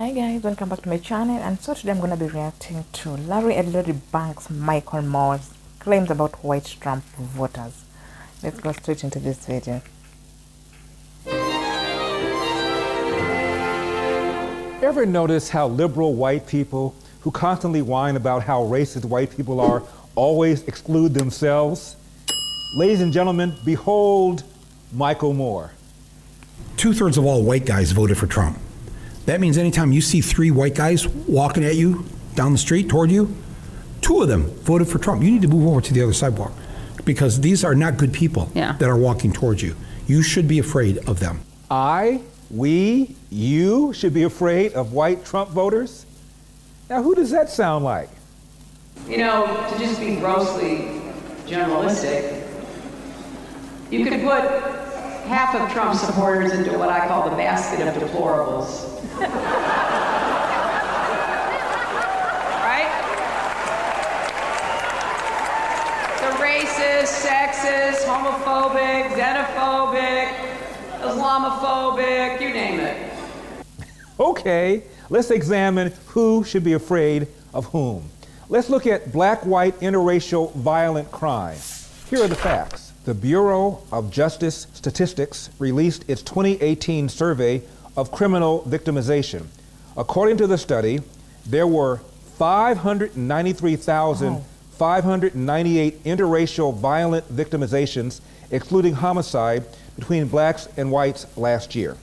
Hi guys, welcome back to my channel and so today I'm going to be reacting to Larry Elder Banks Michael Moore's claims about white Trump voters. Let's go straight into this video. Ever notice how liberal white people who constantly whine about how racist white people are always exclude themselves? Ladies and gentlemen, behold Michael Moore. Two thirds of all white guys voted for Trump. That means anytime you see three white guys walking at you down the street toward you, two of them voted for Trump. You need to move over to the other sidewalk because these are not good people Yeah. that are walking towards you. You should be afraid of them. I, we, you should be afraid of white Trump voters? Now, who does that sound like? You know, to just be grossly generalistic, you could put half of Trump's supporters into what I call the basket of deplorables. right? The racist, sexist, homophobic, xenophobic, Islamophobic, you name it. Okay, let's examine who should be afraid of whom. Let's look at black white interracial violent crime. Here are the facts. The Bureau of Justice Statistics released its 2018 survey of criminal victimization. According to the study, there were 593,598 interracial violent victimizations, excluding homicide, between blacks and whites last year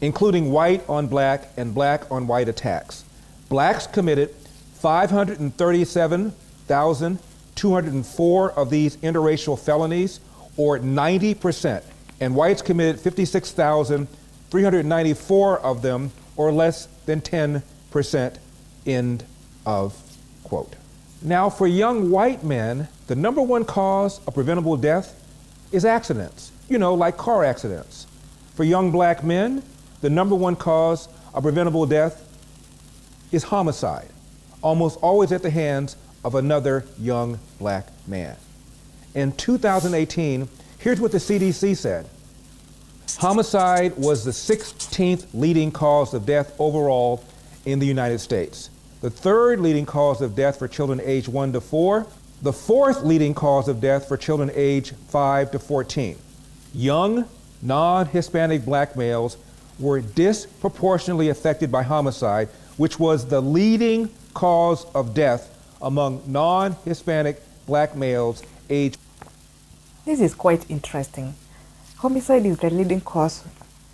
including white on black and black on white attacks. Blacks committed 537,204 of these interracial felonies, or 90%, and whites committed 56,394 of them, or less than 10%. End of quote. Now, for young white men, the number one cause of preventable death is accidents, you know, like car accidents. For young black men, the number one cause of preventable death is homicide, almost always at the hands of another young black man. In 2018, here's what the CDC said Homicide was the 16th leading cause of death overall in the United States, the third leading cause of death for children aged 1 to 4, the fourth leading cause of death for children aged 5 to 14. Young, non Hispanic black males were disproportionately affected by homicide, which was the leading cause of death among non Hispanic black males aged. This is quite interesting. Homicide is the leading cause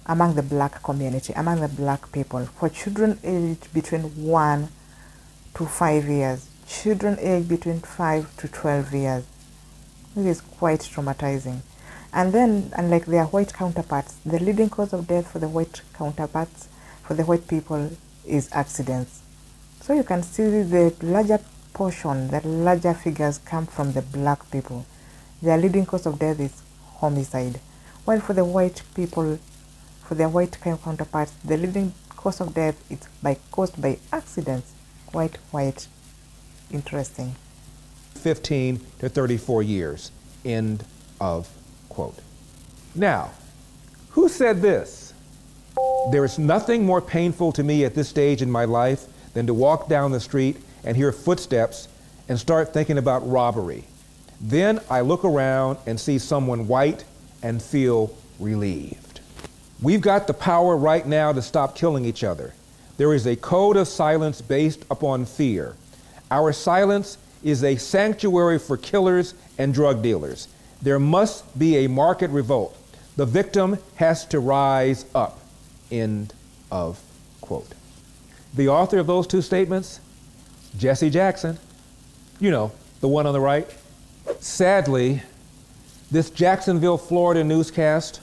among the black community, among the black people, for children aged between 1 to 5 years, children aged between 5 to 12 years. This is quite traumatizing. And then, unlike their white counterparts, the leading cause of death for the white counterparts, for the white people, is accidents. So you can see the larger portion, the larger figures come from the black people. Their leading cause of death is homicide. While for the white people, for their white counterparts, the leading cause of death is by caused by accidents. Quite, quite interesting. 15 to 34 years. End of quote. Now, who said this? There is nothing more painful to me at this stage in my life than to walk down the street and hear footsteps and start thinking about robbery. Then I look around and see someone white and feel relieved. We've got the power right now to stop killing each other. There is a code of silence based upon fear. Our silence is a sanctuary for killers and drug dealers. There must be a market revolt. The victim has to rise up. End of quote. The author of those two statements, Jesse Jackson, you know, the one on the right. Sadly, this Jacksonville, Florida newscast,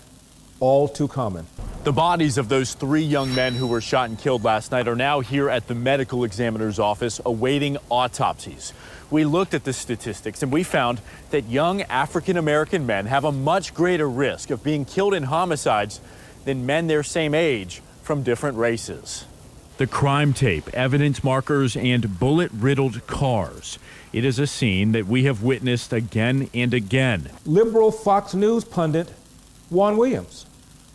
all too common. The bodies of those three young men who were shot and killed last night are now here at the medical examiner's office awaiting autopsies. We looked at the statistics and we found that young African American men have a much greater risk of being killed in homicides than men their same age from different races. The crime tape, evidence markers, and bullet riddled cars. It is a scene that we have witnessed again and again. Liberal Fox News pundit Juan Williams.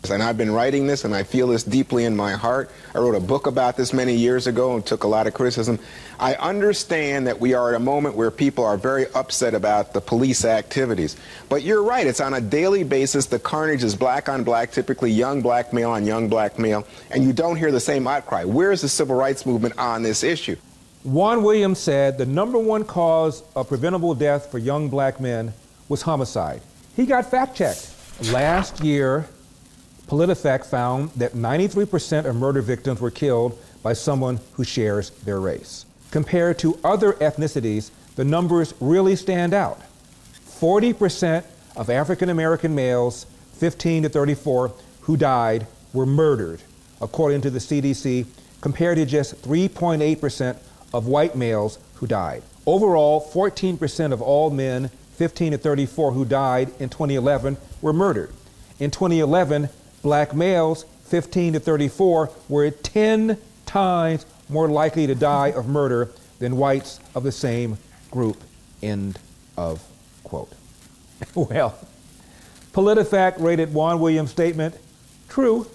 And I've been writing this and I feel this deeply in my heart. I wrote a book about this many years ago and took a lot of criticism. I understand that we are at a moment where people are very upset about the police activities. But you're right, it's on a daily basis. The carnage is black on black, typically young black male on young black male, and you don't hear the same outcry. Where is the civil rights movement on this issue? Juan Williams said the number one cause of preventable death for young black men was homicide. He got fact checked. Last year, PolitiFact found that 93% of murder victims were killed by someone who shares their race. Compared to other ethnicities, the numbers really stand out. 40% of African American males, 15 to 34, who died were murdered, according to the CDC, compared to just 3.8% of white males who died. Overall, 14% of all men 15 to 34 who died in 2011 were murdered. In 2011, black males 15 to 34 were 10 times more likely to die of murder than whites of the same group. End of quote. well, PolitiFact rated Juan Williams' statement true.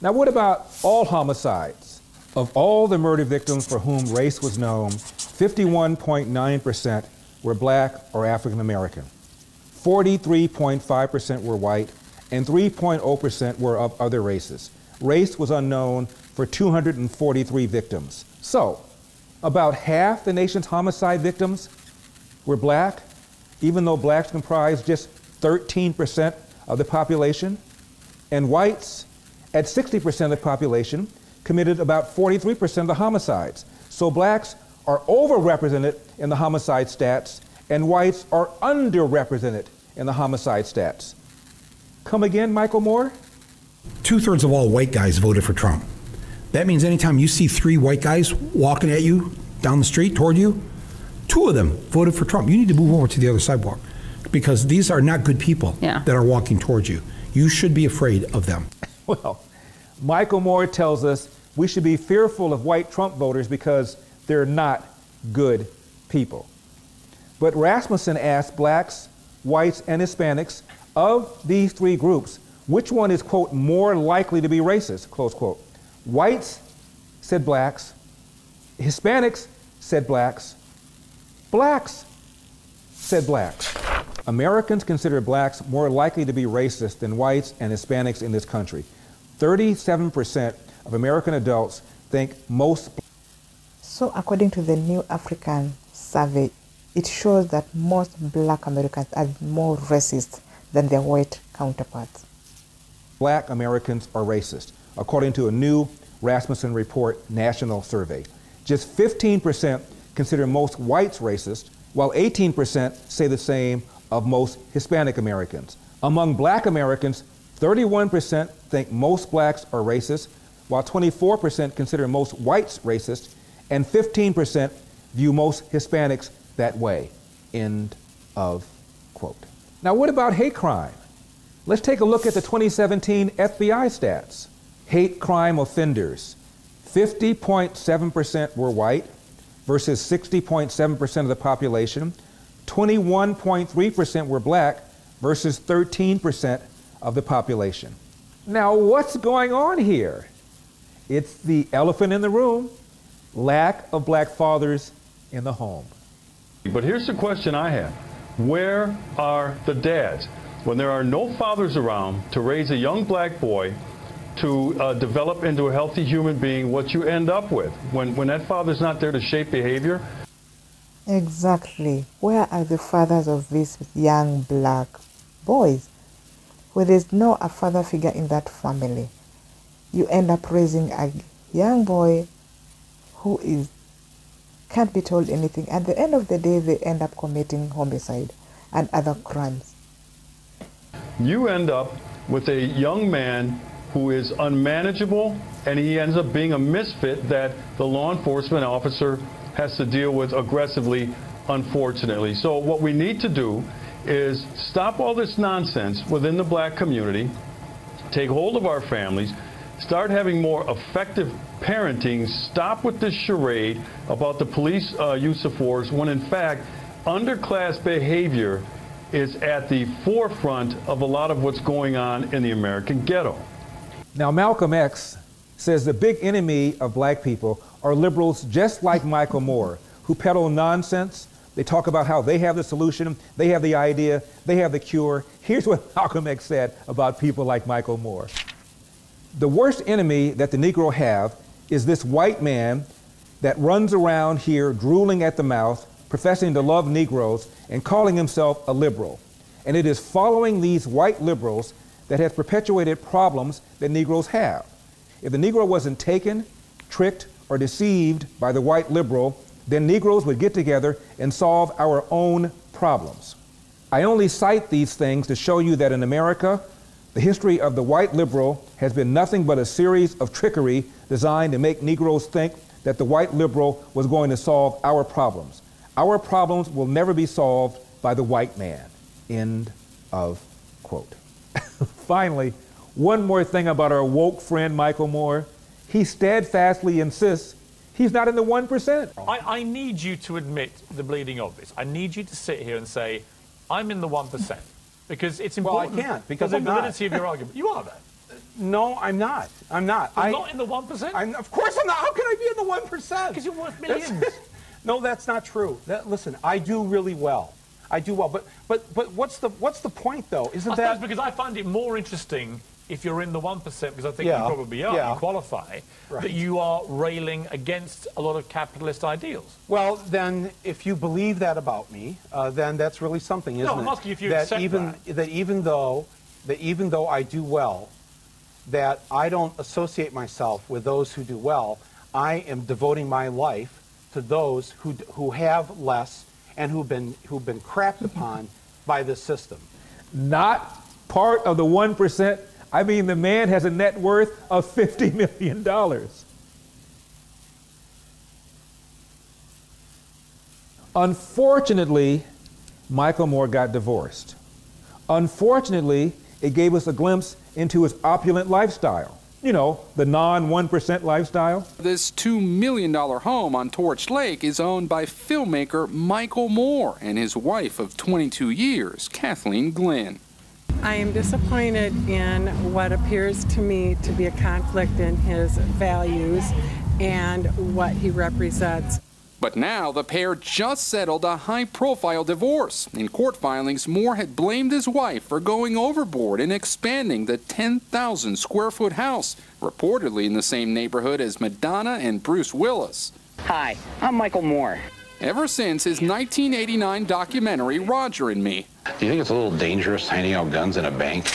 Now, what about all homicides? Of all the murder victims for whom race was known, 51.9% were black or African American. 43.5% were white, and 3.0% were of other races. Race was unknown for 243 victims. So, about half the nation's homicide victims were black, even though blacks comprise just 13% of the population. And whites, at 60% of the population, committed about 43% of the homicides. So blacks are overrepresented in the homicide stats, and whites are underrepresented in the homicide stats. Come again, Michael Moore? Two thirds of all white guys voted for Trump. That means anytime you see three white guys walking at you down the street toward you, two of them voted for Trump. You need to move over to the other sidewalk because these are not good people Yeah. that are walking towards you. You should be afraid of them. Well, Michael Moore tells us we should be fearful of white Trump voters because they're not good people. But Rasmussen asked blacks, whites, and Hispanics of these three groups which one is, quote, more likely to be racist, close quote. Whites said blacks, Hispanics said blacks, blacks said blacks. Americans consider blacks more likely to be racist than whites and Hispanics in this country. 37% of American adults think most So, according to the New African Survey, it shows that most black Americans are more racist than their white counterparts. black Americans are racist, according to a new Rasmussen Report national survey. Just 15% consider most whites racist, while 18% say the same of most Hispanic Americans. Among black Americans, 31% think most blacks are racist, while 24% consider most whites racist, and 15% view most Hispanics that way. End of quote. Now, what about hate crime? Let's take a look at the 2017 FBI stats. Hate crime offenders 50.7% were white versus 60.7% of the population. 21.3% were black versus 13% of the population. Now, what's going on here? It's the elephant in the room lack of black fathers in the home. But here's the question I have Where are the dads? When there are no fathers around to raise a young black boy to uh, develop into a healthy human being, what you end up with, when, when that father's not there to shape behavior, Exactly. Where are the fathers of these young black boys? Where there's no a father figure in that family, you end up raising a young boy who is can't be told anything. At the end of the day, they end up committing homicide and other crimes. you end up with a young man who is unmanageable and he ends up being a misfit that the law enforcement officer has to deal with aggressively, unfortunately. So, what we need to do is stop all this nonsense within the black community, take hold of our families, start having more effective parenting, stop with this charade about the police uh, use of force when in fact underclass behavior is at the forefront of a lot of what's going on in the American ghetto. Now, Malcolm X says the big enemy of black people are liberals just like Michael Moore, who peddle nonsense. They talk about how they have the solution, they have the idea, they have the cure. Here's what Malcolm X said about people like Michael Moore. The worst enemy that the Negro have is this white man that runs around here drooling at the mouth, professing to love Negroes and calling himself a liberal. And it is following these white liberals that has perpetuated problems that Negroes have. If the Negro wasn't taken, tricked, or deceived by the white liberal, then Negroes would get together and solve our own problems. I only cite these things to show you that in America, the history of the white liberal has been nothing but a series of trickery designed to make Negroes think that the white liberal was going to solve our problems. Our problems will never be solved by the white man. End of quote. Finally, one more thing about our woke friend Michael Moore. He steadfastly insists he's not in the 1%. I, I need you to admit the bleeding obvious. I need you to sit here and say, I'm in the 1%. Because it's important well, I can't, because the I'm validity of your argument. You are that. No, I'm not. I'm not. You're I, not in the 1%? I'm, of course I'm not. How can I be in the 1%? Because you're worth millions. no, that's not true. That, listen, I do really well. I do well. But but but what's the what's the point though? Isn't I that because I find it more interesting if you're in the 1%, because I think Yeah, you probably are, yeah. you qualify, Right. that you are railing against a lot of capitalist ideals. Well, then, if you believe that about me, uh, then that's really something, isn't I'm it? asking if you that accept even that. even though that even though I do well, that I don't associate myself with those who do well. I am devoting my life to those who who have less and who've been who've been crapped upon by this system. Not part of the 1%. I mean, the man has a net worth of $50 million. Unfortunately, Michael Moore got divorced. Unfortunately, it gave us a glimpse into his opulent lifestyle. You know, the non 1% lifestyle. This $2 million home on Torch Lake is owned by filmmaker Michael Moore and his wife of 22 years, Kathleen Glynn. I am disappointed in what appears to me to be a conflict in his values and what he represents. But now the pair just settled a high profile divorce. In court filings, Moore had blamed his wife for going overboard in expanding the 10,000 square foot house, reportedly in the same neighborhood as Madonna and Bruce Willis. Hi, I'm Michael Moore. Ever since his 1989 documentary, Roger and Me, Do you think it's a little dangerous handing out guns in a bank?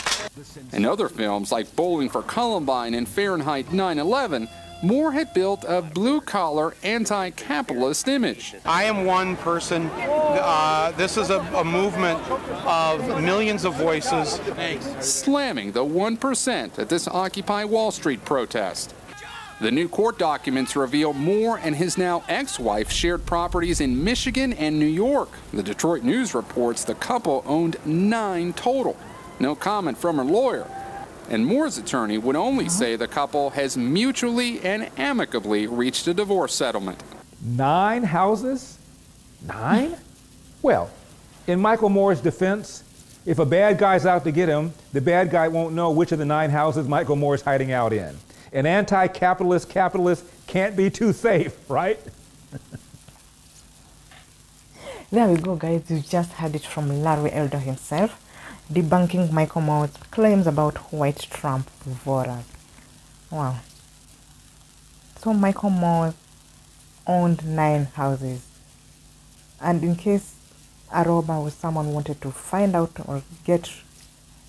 In other films like Bowling for Columbine and Fahrenheit 9 11, Moore had built a blue collar, anti capitalist image. I am one person. Uh, this is a, a movement of millions of voices. slamming the 1% at this Occupy Wall Street protest. The new court documents reveal Moore and his now ex wife shared properties in Michigan and New York. The Detroit News reports the couple owned nine total. No comment from her lawyer. And Moore's attorney would only uh-huh. say the couple has mutually and amicably reached a divorce settlement. Nine houses? Nine? well, in Michael Moore's defense, if a bad guy's out to get him, the bad guy won't know which of the nine houses Michael Moore's hiding out in. An anti capitalist capitalist can't be too safe, right? There we go, guys. You just heard it from Larry Elder himself, debunking Michael Moore's claims about white Trump voters. Wow. So Michael Moore owned nine houses. And in case a robber or someone wanted to find out or get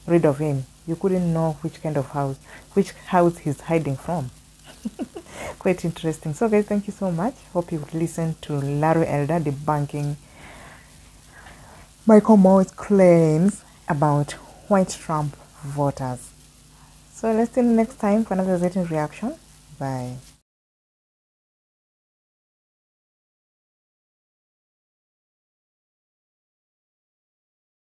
rid of him, you couldn't know which kind of house, which house he's hiding from. Quite interesting. So, guys, thank you so much. Hope you would listen to Larry Elder debunking Michael Moore's claims about white Trump voters. So, let's see you next time for another exciting reaction. Bye.